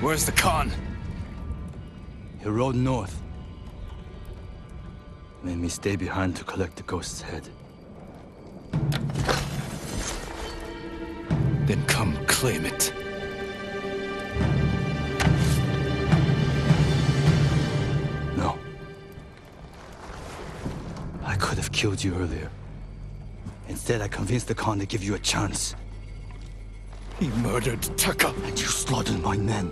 Where's the Khan? He rode north. Made me stay behind to collect the ghost's head. Then come claim it. No. I could have killed you earlier. Instead, I convinced the Khan to give you a chance. He murdered Taka. And you slaughtered my men.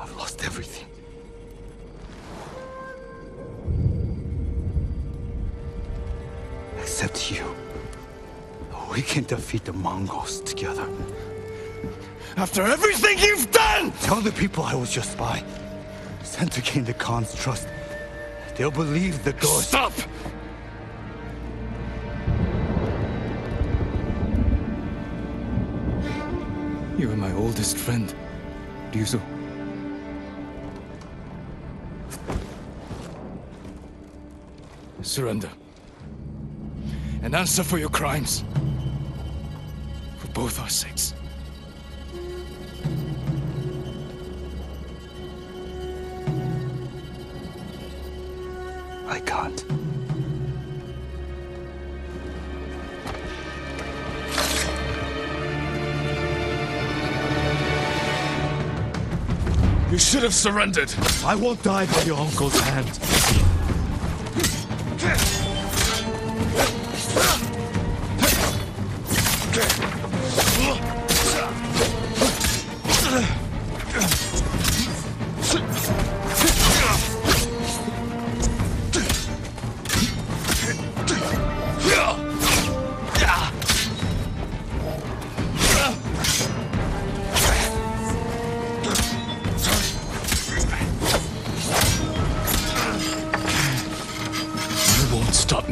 I've lost everything. Except you. We can defeat the Mongols together. After everything you've done! Tell the people I was your spy. Sent to gain the Khan's trust. They'll believe the ghost. Stop! You are my oldest friend, Ryuzo. Surrender. And answer for your crimes. For both our sakes. I can't. You should have surrendered. I won't die by your uncle's hand.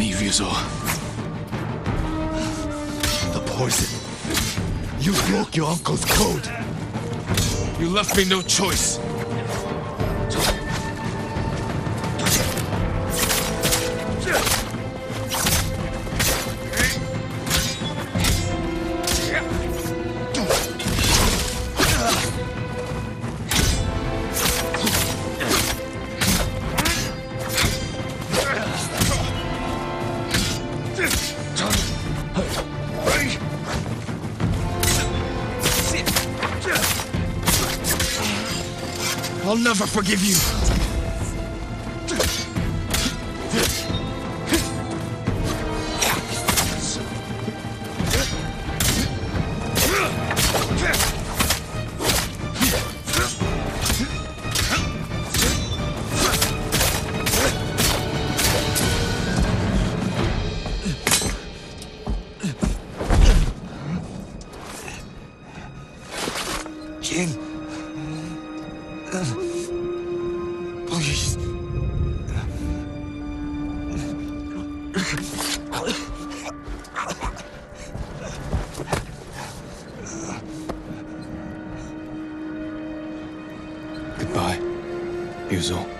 Me, Ryuzo. The poison. You broke your uncle's code. You left me no choice. I'll never forgive you. Please. Goodbye, Ryuzo.